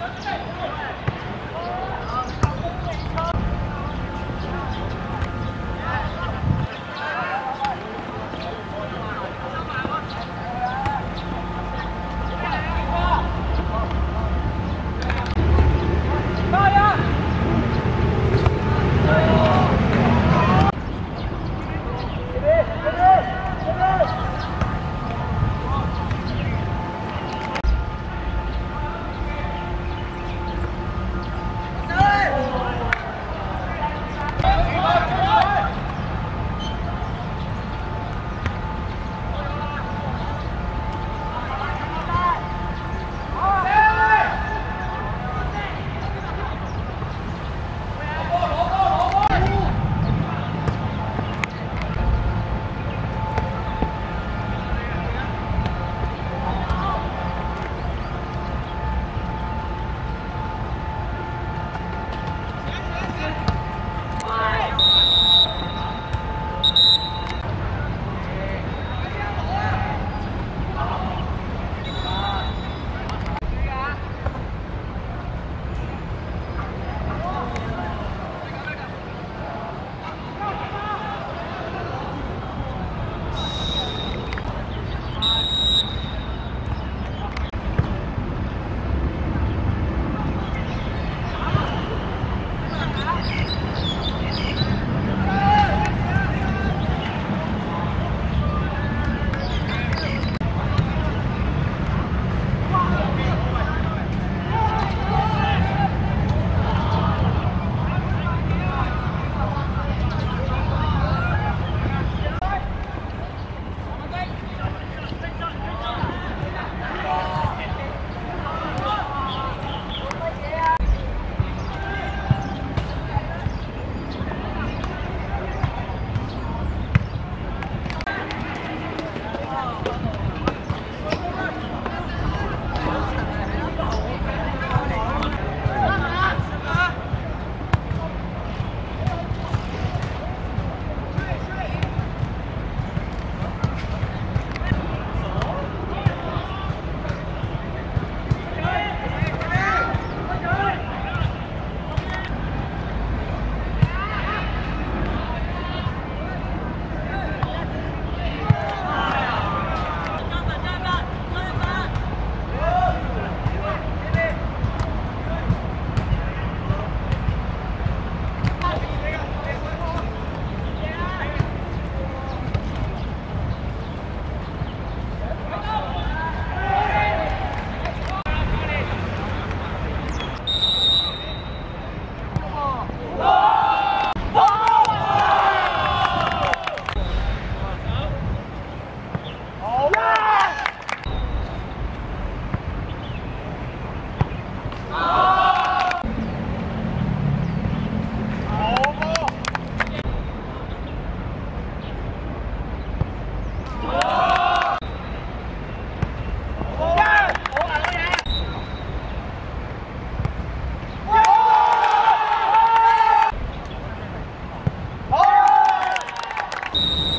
Okay. อ้